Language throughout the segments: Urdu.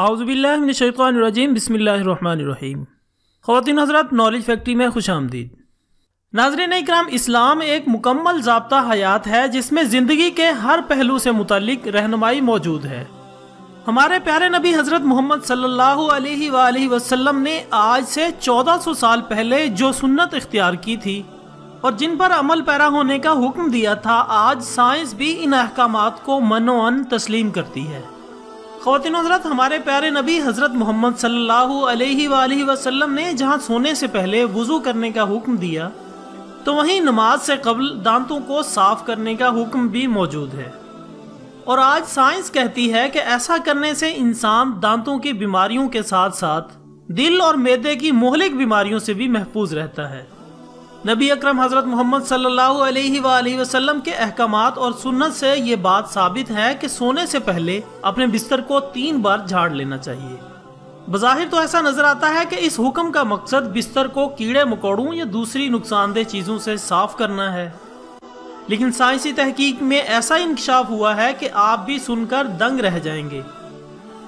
اعوذ باللہ من الشیطان الرجیم، بسم اللہ الرحمن الرحیم۔ خواتین حضرات نالج فیکٹری میں خوش آمدید۔ ناظرین اکرام، اسلام ایک مکمل ضابطہ حیات ہے، جس میں زندگی کے ہر پہلو سے متعلق رہنمائی موجود ہے۔ ہمارے پیارے نبی حضرت محمد صلی اللہ علیہ وآلہ وسلم نے آج سے چودہ سو سال پہلے جو سنت اختیار کی تھی اور جن پر عمل پیرا ہونے کا حکم دیا تھا، آج سائنس بھی ان احکامات کو منوعن تسلیم کرتی ہے۔ خواتین حضرت، ہمارے پیارے نبی حضرت محمد صلی اللہ علیہ وآلہ وسلم نے جہاں سونے سے پہلے وضو کرنے کا حکم دیا، تو وہیں نماز سے قبل دانتوں کو صاف کرنے کا حکم بھی موجود ہے۔ اور آج سائنس کہتی ہے کہ ایسا کرنے سے انسان دانتوں کی بیماریوں کے ساتھ ساتھ دل اور میدے کی مہلک بیماریوں سے بھی محفوظ رہتا ہے۔ نبی اکرم حضرت محمد صلی اللہ علیہ وآلہ وسلم کے احکامات اور سنت سے یہ بات ثابت ہے کہ سونے سے پہلے اپنے بستر کو تین بار جھاڑ لینا چاہیے۔ بظاہر تو ایسا نظر آتا ہے کہ اس حکم کا مقصد بستر کو کیڑے مکوڑوں یا دوسری نقصان دہ چیزوں سے صاف کرنا ہے۔ لیکن سائنسی تحقیق میں ایسا انکشاف ہوا ہے کہ آپ بھی سن کر دنگ رہ جائیں گے۔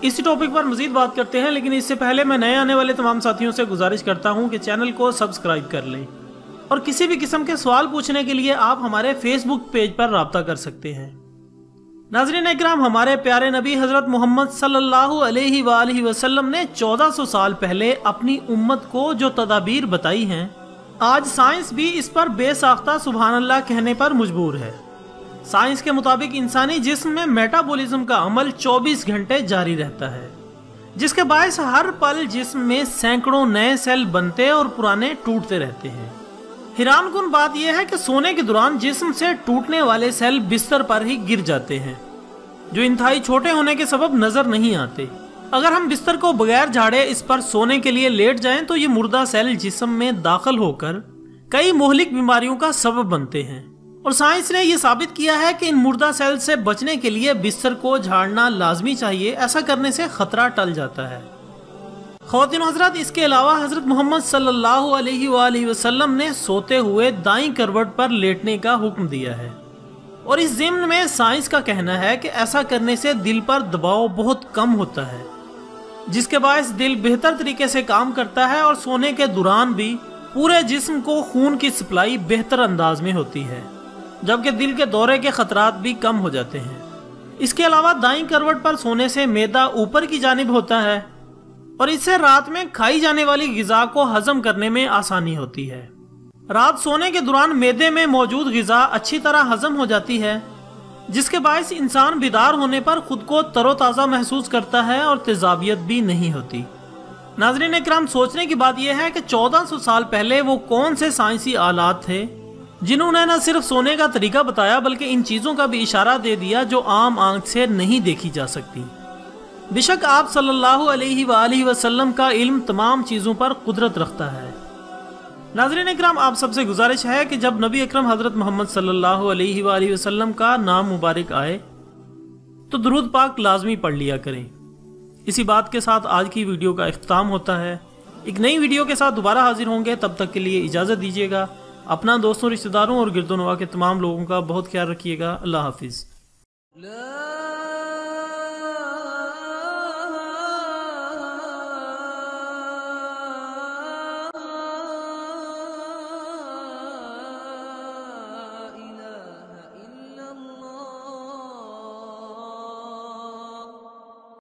اسی ٹاپک پر مزید بات کرتے ہیں، لیکن اس سے پہلے میں نئے آنے والے تمام ساتھیوں سے گزارش کرتا ہوں کہ چینل کو سبسکرائب کر لیں۔ اور کسی بھی قسم کے سوال پوچھنے کے لیے آپ ہمارے فیس بک پیج پر رابطہ کر سکتے ہیں۔ ناظرین اکرام، ہمارے پیارے نبی حضرت محمد صلی اللہ علیہ وآلہ وسلم نے چودہ سو سال پہلے اپنی امت کو جو تدابیر بتائی ہیں، آج سائنس بھی اس پر بے ساختہ سبحان اللہ کہنے پر مجبور ہے۔ سائنس کے مطابق انسانی جسم میں میٹابولزم کا عمل چوبیس گھنٹے جاری رہتا ہے، جس کے باعث ہر پل جسم میں سینکڑوں نئے سیل بنتے اور پرانے ٹوٹتے رہتے ہیں۔ حیران کن بات یہ ہے کہ سونے کے دوران جسم سے ٹوٹنے والے سیل بستر پر ہی گر جاتے ہیں، جو انتہائی چھوٹے ہونے کے سبب نظر نہیں آتے۔ اگر ہم بستر کو بغیر جھاڑے اس پر سونے کے لیے لیٹ جائیں تو یہ مردہ سیل جسم میں داخل ہو کر کئی مہلک بیماریوں کا سبب بنتے ہیں۔ اور سائنس نے یہ ثابت کیا ہے کہ ان مردہ سیل سے بچنے کے لیے بستر کو جھاڑنا لازمی چاہیے، ایسا کرنے سے خطرہ ٹل جاتا ہے۔ خواتین حضرات، اس کے علاوہ حضرت محمد صلی اللہ علیہ وآلہ وسلم نے سوتے ہوئے دائیں کروٹ پر لیٹنے کا حکم دیا ہے۔ اور اس ضمن میں سائنس کا کہنا ہے کہ ایسا کرنے سے دل پر دباؤ بہت کم ہوتا ہے، جس کے باعث دل بہتر طریقے سے کام کرتا ہے اور سونے کے دوران بھی پورے جسم کو خون کی سپلائی بہتر انداز میں ہوتی ہے، جبکہ دل کے دورے کے خطرات بھی کم ہو جاتے ہیں۔ اس کے علاوہ دائیں کروٹ پر سونے سے میدا اوپر کی جانب ہوتا ہے اور اس سے رات میں کھائی جانے والی غذا کو ہضم کرنے میں آسانی ہوتی ہے۔ رات سونے کے دوران میدے میں موجود غذا اچھی طرح ہضم ہو جاتی ہے، جس کے باعث انسان بیدار ہونے پر خود کو تر و تازہ محسوس کرتا ہے اور تیزابیت بھی نہیں ہوتی۔ ناظرین اکرام، سوچنے کی بات یہ ہے کہ چودہ سو سال پہلے وہ کون سے سائنسی آلات تھے جنہوں نے نہ صرف سونے کا طریقہ بتایا بلکہ ان چیزوں کا بھی اشارہ دے دیا جو عام آنکھ سے نہیں دیکھی جا سکتی۔ بشک آپ صلی اللہ علیہ وآلہ وسلم کا علم تمام چیزوں پر قدرت رکھتا ہے۔ ناظرین اکرام، آپ سب سے گزارش ہے کہ جب نبی اکرم حضرت محمد صلی اللہ علیہ وآلہ وسلم کا نام مبارک آئے، تو درود پاک لازمی پڑھ لیا کریں۔ اسی بات کے ساتھ آج کی ویڈیو کا اختتام ہوتا ہے۔ ایک نئی ویڈیو کے ساتھ دوبارہ حاضر ہوں گے، تب تک کے لیے اجازت دیجیے گا۔ اپنا دوستوں، رشتہ داروں اور گردونوا کے تمام لوگوں کا بہت خیال رکھیے گا۔ اللہ حافظ۔